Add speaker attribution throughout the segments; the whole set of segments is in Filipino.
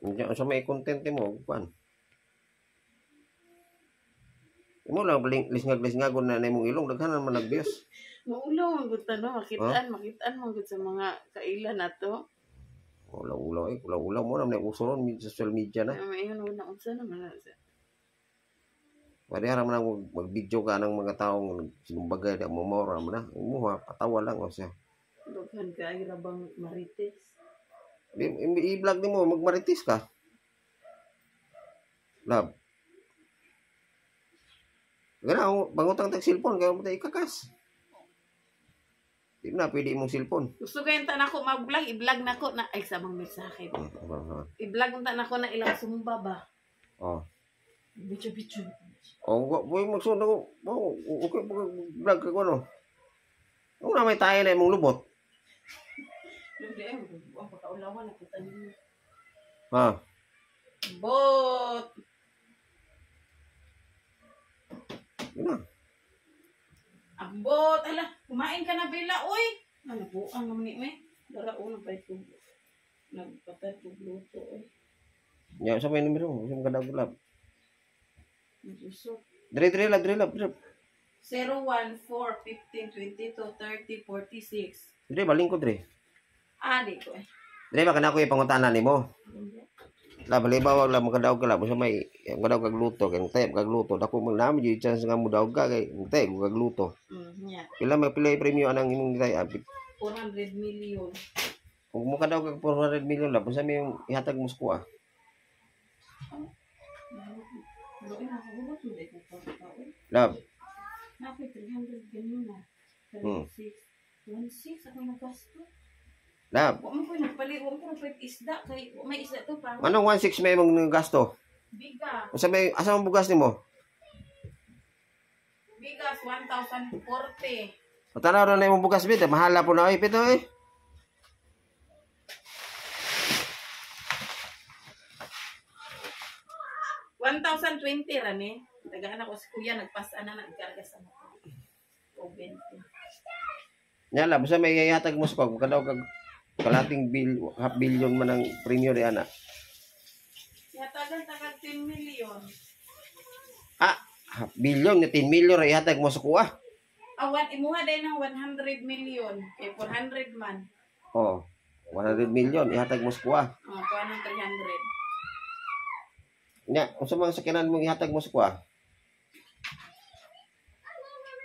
Speaker 1: Hindi sa may content mo, kuan. Imo lang bling lisngag-lisngag na na imong ilong daghan naman nagbios.
Speaker 2: Maulo man gud no, makitaan, makitaan man gud sa mga kailan nato.
Speaker 1: Ulaw-ulaw eh, ulaw-ulaw mo na usuron sa social media na.
Speaker 2: Ay mayon una unsa na sa
Speaker 1: Pwede hara man mag- mag-video ka ng mga taong sinumbagay na mo mora mo na. Imo ha, patawa lang o siya.
Speaker 2: dughan ka ay rabang marites.
Speaker 1: I-vlog ni mo, magmaritis ka. Lab. Gana, bangutang tag cellphone, kaya mo tayo ikakas. Di na, pwede imong cellphone.
Speaker 2: Gusto ko yung tanako mag-vlog, i-vlog na ko na ay sabang mensahe.
Speaker 1: Oh,
Speaker 2: I-vlog ang tanako na ilang sumba ba.
Speaker 1: oh.
Speaker 2: Bicho-bicho.
Speaker 1: Oh, wa- boy, magsunod ako. Oh, okay, vlog ka ko, no? Ano na may tayo na imong lubot?
Speaker 2: Ang.
Speaker 1: Ha?
Speaker 2: Bot!
Speaker 1: Yun na.
Speaker 2: Ambot! Ala, kumain ka na bila, oy! Ano po, ang naman ni Dara una pa ito. Nagpatay ko luto, oy.
Speaker 1: Ya, sa may numero, sa mga kadang lab.
Speaker 2: Nagusok.
Speaker 1: Dire, dire, lab, dire, lab, dire.
Speaker 2: 014 15 22 30 46.
Speaker 1: Dire, baling ko, dire.
Speaker 2: Ah, di ko eh.
Speaker 1: Dire, baka na ako ipangutanan ni mo. La balibaw wag lang makadaog ka lang sa may ang kadaog kag luto kay tay kag luto dako man nami jud chance nga mo daog ka kay tay kag luto
Speaker 2: Mm, yeah.
Speaker 1: pila may pila premyo anang imong tay apit
Speaker 2: 400 million.
Speaker 1: kung mo kadaog kag 400 million la sa may ihatag mo sa kuha
Speaker 2: Doon na ako ba tuloy ko pa oy.
Speaker 1: lab
Speaker 2: Nakoy 300 ganun na.
Speaker 1: Hmm.
Speaker 2: 36. 16 ako nagasto.
Speaker 1: Lab
Speaker 2: Wa man ko nagpali, wa man ko nagpalit isda kay may isda to pa.
Speaker 1: anong 16 may imong gasto
Speaker 2: Biga.
Speaker 1: sa may asa mo bugas nimo
Speaker 2: Bigas 1,040.
Speaker 1: Tanaw na imong bugas bit mahala po na oy pito eh
Speaker 2: One thousand twenty rani. Tagaan ako si kuya nagpasa na nagkarga sa mga. O 20.
Speaker 1: nya lab sa may ihatag mo sa kung kadaog kag kalating bil half billion man ang premyo di ana
Speaker 2: Yatagan tagal 10 million.
Speaker 1: ah half billion nga 10 million ra ihatag mo sa kuha
Speaker 2: Awan imuha day ng 100 million. Kay 400 man.
Speaker 1: oh 100 million ihatag mo sa kuha
Speaker 2: Oh, kuha ng 300.
Speaker 1: Nya, unsa man sakyanan mo ihatag mo sa kuha?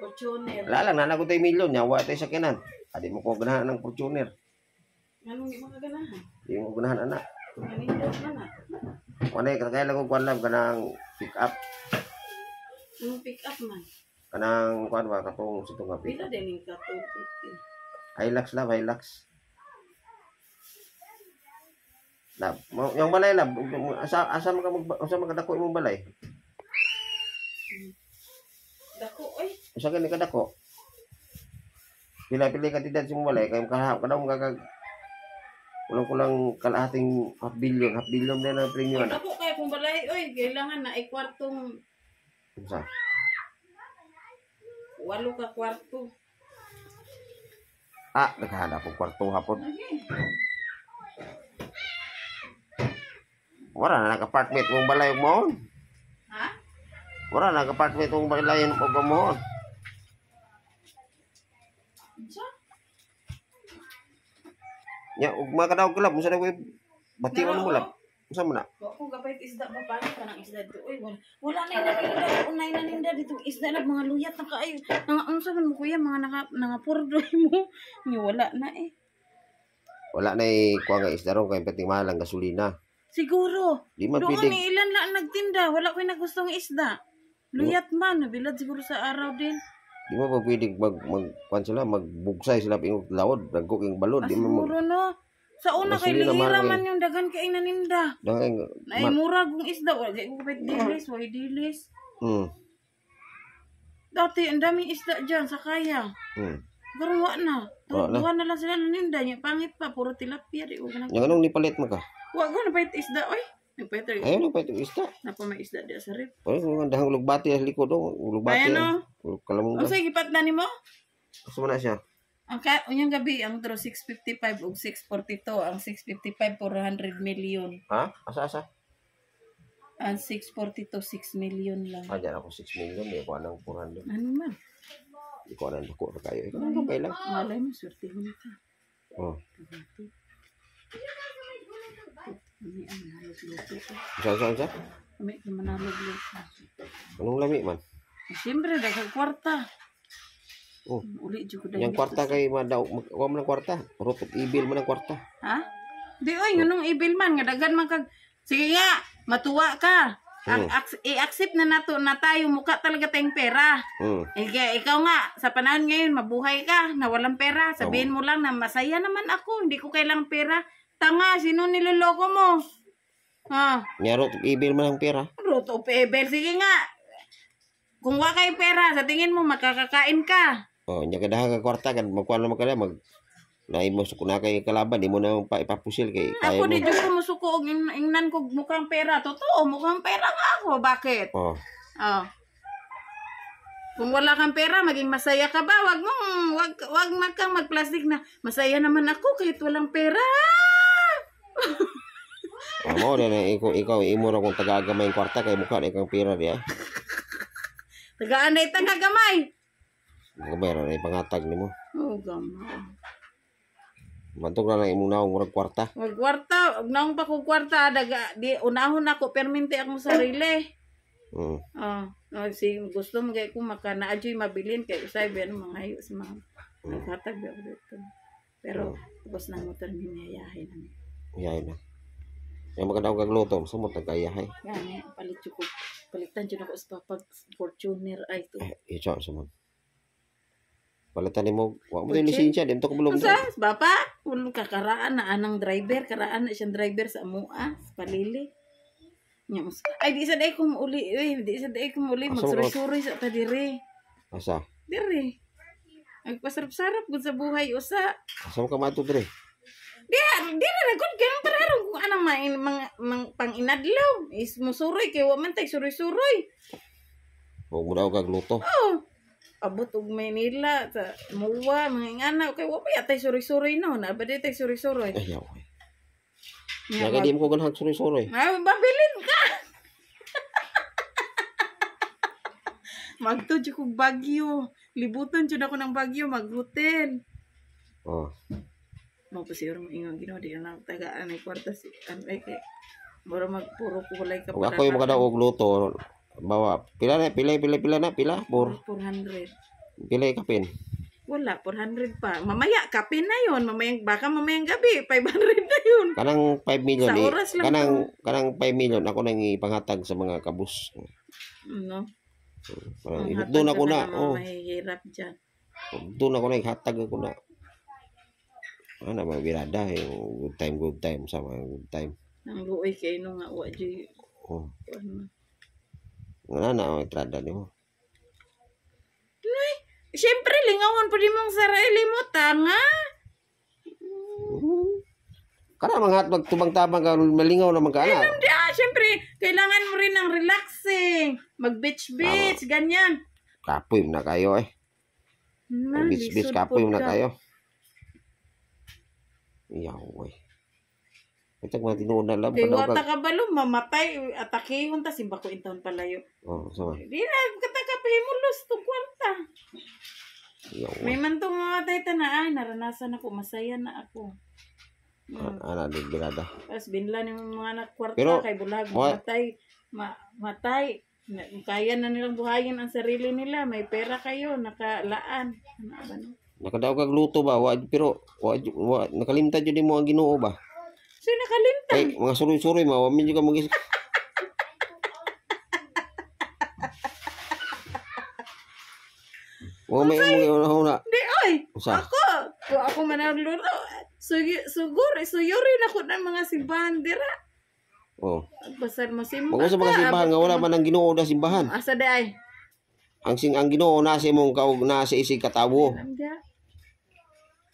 Speaker 2: Fortuner.
Speaker 1: Wala lang nanagot tay milyon nya wa tay sakyanan. Adi mo ko ganahan ng Fortuner.
Speaker 2: Anong? Di
Speaker 1: mo ganahan ana.
Speaker 2: Manindot na na.
Speaker 1: Wala ka kaya lang ko kuan lang kanang pick up
Speaker 2: Yung pick up man.
Speaker 1: kanang kuan ba katong sa tunga pick
Speaker 2: Pila
Speaker 1: up.
Speaker 2: din yung ka 250.
Speaker 1: Hilux la, Hilux. Lab, yung balay lab, asa asa mag asa man kadako imong balay?
Speaker 2: Dako, oy.
Speaker 1: Usa ka ni kadako? Pila-pila ka tidad sa imong balay kay kahap kada mo kag kulang kulang kalahating half billion, half billion na ng premium na.
Speaker 2: Dako kaya kung balay, oy. Kailangan na ay kwartong
Speaker 1: Unsa?
Speaker 2: walo ka kwarto.
Speaker 1: Ah, naghahanap akong kwarto hapon. Wala na nag-apartment mong balay mo.
Speaker 2: Ha?
Speaker 1: Wala na nag-apartment mong balay mo mo. Ya, ug makadaog ka lab, unsa na ko bati mo mo lab. Unsa man na?
Speaker 2: Wa ko gapait isda ba paano ka ng isda dito? Uy, wala. Na yung naninda. Unay na ninda dito. Isda na mga luyat na kaayo. Nga unsa man mo kuya mga naka mga purdoy mo. Nga wala na eh.
Speaker 1: Wala na eh, kuha nga isda ron kay pating mahal ang gasolina.
Speaker 2: Siguro.
Speaker 1: Di man
Speaker 2: Doon ni ilan lang nagtinda. Wala ko nagustong isda. Luyat man. Nabilad siguro sa araw din.
Speaker 1: Di mo ba pwede mag mag kuan sila magbugsay sila ping lawod, dagko king balod,
Speaker 2: Ah,
Speaker 1: di mo mag
Speaker 2: no. Sa una kay lihira man yung dagan kay naninda.
Speaker 1: dangay
Speaker 2: Ay mura kung isda. Wala kay ko kapit dilis. Wala dilis.
Speaker 1: Hmm.
Speaker 2: Dati ang daming isda dyan sa kaya.
Speaker 1: Hmm.
Speaker 2: Pero wa na.
Speaker 1: Wa na.
Speaker 2: Lang sila naninda niya. Pangit pa. Puro tilapia. Di.
Speaker 1: Yang anong nipalit mo ka?
Speaker 2: Wa ko na pahit isda. Oy. Nagpahit rin.
Speaker 1: Ayaw na pa ito isda.
Speaker 2: Napa may isda di sa rip.
Speaker 1: Ay, kung dahang lugbati sa likod do, lugbati.
Speaker 2: Ayan o.
Speaker 1: Kalamong
Speaker 2: Ang sige pat na ni mo?
Speaker 1: Gusto mo na siya.
Speaker 2: Ang ka, unyang gabi, ang draw 655 ug 642. Ang 655, 400 million.
Speaker 1: Ha? Asa asa?
Speaker 2: Ang 642, 6 million lang.
Speaker 1: Ah, dyan ako 6 million. Hindi ko anang 400.
Speaker 2: Ano man?
Speaker 1: Hindi ko anang dako na kayo. Ikaw ang gabay lang.
Speaker 2: Malay mo, swerte mo na ka.
Speaker 1: Oh.
Speaker 2: Kabati.
Speaker 1: Saan saan?
Speaker 2: Kami ang manalog-luto.
Speaker 1: Anong lami man?
Speaker 2: Siyempre, dagang kwarta.
Speaker 1: Oh.
Speaker 2: Uli, ko
Speaker 1: Yang kwarta kay madaw. Wa man ang kwarta. Rupot ibil man ang kwarta.
Speaker 2: Ha? Di oy, ngunong ibil man nga dagan man kag Sige nga, matuwa ka.
Speaker 1: Mm.
Speaker 2: ac- i-accept na nato na tayo mukha talaga tayong pera.
Speaker 1: Hmm.
Speaker 2: Ika, ikaw nga, sa panahon ngayon, mabuhay ka, na walang pera. Sabihin mo lang na masaya naman ako, hindi ko kailang pera. Tanga, sino niloloko mo? Ha?
Speaker 1: Nya rupot ibil man ang pera.
Speaker 2: Root of Ebel, sige nga. Kung wala kay pera, sa tingin mo, makakakain ka.
Speaker 1: Oh, nya kadaha ka kwarta kan magkuan naman kada mag Naay mo na kay kalaban, di mo na pa ipapusil kay kaya
Speaker 2: Ako
Speaker 1: mo.
Speaker 2: di ko musuko og in- ingnan ko mukhang pera. Totoo, mukhang pera nga ako. Bakit?
Speaker 1: Oh.
Speaker 2: Oh. Kung wala kang pera, maging masaya ka ba? Wag mong, wag, wag mag kang magplastic na, masaya naman ako kahit walang pera.
Speaker 1: Ah, mo na na ikaw ikaw imo ra kung taga-agamay ang kwarta kay mukha na ikang pera diya.
Speaker 2: Tagaan na itang kagamay.
Speaker 1: Gamay ra na ipangatag nimo.
Speaker 2: Oh, gamay.
Speaker 1: Mantog na lang imong naong murag kwarta.
Speaker 2: Wag kwarta, naong pa ko kwarta, daga, di, unahon ako, perminti akong sarili.
Speaker 1: Hmm.
Speaker 2: Oh, oh si gusto mo kay ko maka naadyoy mabilin kay usay ben mga hayo sa mga naghatag ba ako dito. Pero tapos na mo termin yayahin na.
Speaker 1: Yahay na. Yang maganda kag luto, sumot nagkayahay.
Speaker 2: Gani palit ko palitan jud ako sa pag Fortuner ay to.
Speaker 1: Eh, ito sumot. Palitan nimo, wa mo din lisensya, dito ko bulong.
Speaker 2: Unsa? Bapa, ulo ka karaan na anang driver, karaan na siyang driver sa amua, sa palili. Nya mas- Ay di sa day ko uli, eh, di sa day ko uli
Speaker 1: Asa mo
Speaker 2: magsuri-suri sa ta diri.
Speaker 1: Asa?
Speaker 2: Diri. Agpasarap-sarap gud sa buhay usa.
Speaker 1: Asa mo ka mato dire?
Speaker 2: Di, di na nagod ganun pararong kung ano main, mga, mga pang inadlaw. Is musuroy kay wa man tay suroy-suroy.
Speaker 1: Huwag mo daw kag luto.
Speaker 2: Oh. Abot og Manila sa Muwa, mga ingana kay wa pa yatay suroy-suroy no, na ba di tay suroy-suroy.
Speaker 1: Ayaw. eh.
Speaker 2: Nga,
Speaker 1: Nga di mo ko ganhag suri-suri.
Speaker 2: Ay, babilin ka. Magtudyo kong bagyo. Libutan dyan ako ng bagyo, mag-hotel.
Speaker 1: Oh.
Speaker 2: Mo pa siguro ingon ginawa di na tagaan ay kwarta si ano ay kay Mura magpuro kulay ka
Speaker 1: Kung ako yung makadaw og luto, bawa, pila na, pila, pila, pila na, pila, por,
Speaker 2: 400.
Speaker 1: pila kapin.
Speaker 2: Wala, 400 pa. Mamaya, kape na yon Mamayang, baka mamayang gabi, 500 na yun.
Speaker 1: Kanang 5 million,
Speaker 2: Sa
Speaker 1: eh,
Speaker 2: oras lang
Speaker 1: kanang, kanang 5 million, ako nang ipanghatag sa mga kabus.
Speaker 2: No?
Speaker 1: Parang, doon ako na, oh,
Speaker 2: mahihirap dyan.
Speaker 1: doon ako na, hatag ako na. Ano, mga birada, yung good time, good time, sa mga good time.
Speaker 2: Nang luoy kay no nga, wa dyan.
Speaker 1: Oh,
Speaker 2: Ano.
Speaker 1: nga na, ang entrada niyo.
Speaker 2: Ay, siyempre, lingawan pa din mong sarili mo, tanga.
Speaker 1: Kana mga hatag, tubang-tabang ka, malingaw naman ka, ana.
Speaker 2: Hindi, ah, siyempre, kailangan mo rin ng relaxing. Mag-beach-beach, ganyan.
Speaker 1: Kapoy na kayo eh.
Speaker 2: Na,
Speaker 1: Bis-bis
Speaker 2: lisod
Speaker 1: kapoy
Speaker 2: po
Speaker 1: na
Speaker 2: ka.
Speaker 1: kayo. Iyaw, eh. Ito mga tinuod na lang.
Speaker 2: Kay
Speaker 1: padaw
Speaker 2: wata
Speaker 1: ka.
Speaker 2: ka balo, mamatay, atakihon ta, simba ko intawon palayo.
Speaker 1: Oh, sama.
Speaker 2: Di na, katakapahin mo lusto, kwarta.
Speaker 1: Iyaw, eh.
Speaker 2: May mantong mamatay ta na, ay, naranasan ako, masaya na ako. Hmm.
Speaker 1: Ana, di birada.
Speaker 2: Tapos binla ni mga anak kwarta
Speaker 1: Pero,
Speaker 2: kay bulag matay ma, matay kaya na nilang buhayin ang sarili nila may pera kayo nakalaan ano ba no?
Speaker 1: Nakadaog kag luto ba? Wa, pero, wa, wa, nakalimtan yun mo ang ginoo ba?
Speaker 2: so nakalimtan
Speaker 1: Ay, mga suroy-suroy, ma, wa medyo ka magis... Wa may mo una
Speaker 2: di oy
Speaker 1: Usa.
Speaker 2: ako kung ako managluto sugi sugur suyurin ako ng mga simbahan dira
Speaker 1: Oh.
Speaker 2: basar mo simba
Speaker 1: Wag mo sa mga simbahan nga wala man ang Ginoo da simbahan.
Speaker 2: asa di ay
Speaker 1: Ang sing ang Ginoo na sa imong kaug na sa isig katawo.
Speaker 2: Dia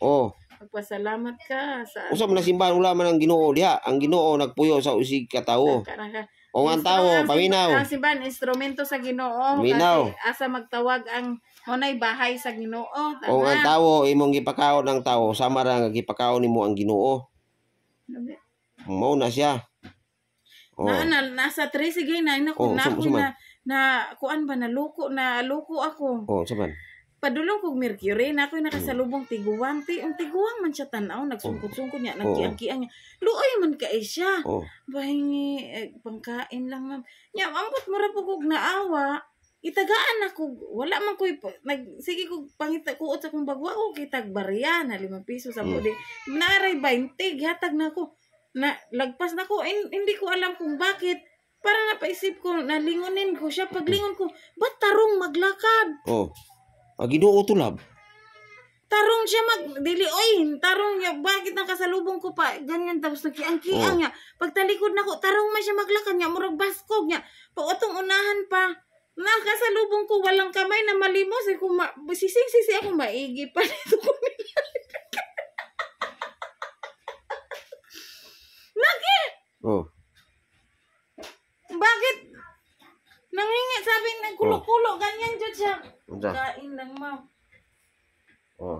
Speaker 1: Oh.
Speaker 2: Magpasalamat ka sa
Speaker 1: Usa man ang simbahan wala man ang Ginoo diha. Ang Ginoo nagpuyo sa.
Speaker 2: Karang ka,
Speaker 1: O nga tawo, paminaw.
Speaker 2: Ang simbahan, instrumento sa ginoo.
Speaker 1: Minaw.
Speaker 2: Kasi asa magtawag ang hunay bahay sa ginoo.
Speaker 1: O nga tawo, imong gipakaon ng tawo, sama ra nga gipakaon nimo ang Ginoo. Mao na siya. O.
Speaker 2: Na, na, nasa tre, sige na, na,
Speaker 1: Oh,
Speaker 2: na, na, na, kuan ba, naluko, na, luko ako.
Speaker 1: O, saban.
Speaker 2: Padulong kog Mercury, na ako'y nakasalubong tiguan, ti, ang tiguan man siya tanaw, nagsungkot-sungkot niya,
Speaker 1: Oo.
Speaker 2: nagkiang-kiang niya. Luoy man kay siya.
Speaker 1: O.
Speaker 2: Bahingi, eh, pangkain lang ma'am. Nya, ambot mo ra po kog naawa. Itagaan ako. Wala man ko'y, nag, sige kog pangita kuot sa kong bagwa ko, kitag barya na 5 piso sa
Speaker 1: Mm.
Speaker 2: budi. Naray 20, gihatag na ako. Na, lagpas na ko, hin- hindi ko alam kung bakit. Para napaisip ko, nalingonin ko siya. Paglingon ko, ba't tarong maglakad?
Speaker 1: O. Ang Ginoo tulab.
Speaker 2: Tarong siya mag, dili, oy, tarong niya, bakit nakasalubong ko pa, ganyan, tapos nagkiang-kiang
Speaker 1: Oh.
Speaker 2: niya. Pagtalikod na ko, tarong man siya maglakad niya, murag baskog niya. Pag otong unahan pa, nakasalubong ko, walang kamay na malimos, eh, kung ma, sising-sisi ako, maigi pa nito ko. Lagi!
Speaker 1: O.
Speaker 2: Bakit? Nangingi, sabi, nagkulo-kulo, ganyan dyan siya.
Speaker 1: Unsa?
Speaker 2: Kain lang, ma'am.
Speaker 1: O.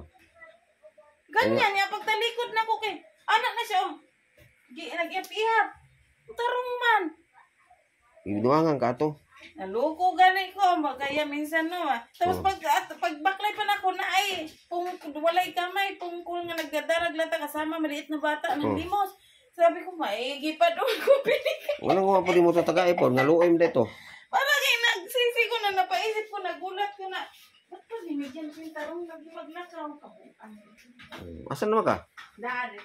Speaker 2: Ganyan niya, pagtalikod na ko kay, anak na siya, oh. Gi, nag-ihap-ihap. Tarong man.
Speaker 1: Inuangan ka to.
Speaker 2: Naluko gani ko, kaya minsan no ah. Tapos
Speaker 1: Oh.
Speaker 2: pag, at, pag baklay pa na ko na ay, pung, walay kamay, pungkul nga nagdadarag lata kasama, maliit na bata, ng
Speaker 1: Oh.
Speaker 2: limos. Sabi ko, maigi pa doon ko binigay.
Speaker 1: Wala ko pa mo tatagay po, ngaluoy mo dito.
Speaker 2: Para kay nagsisi ko na, napaisip ko, nagulat ko na, ba't yung tarong nag magnakaw? Kabuan.
Speaker 1: Asan naman ka?
Speaker 2: Dari.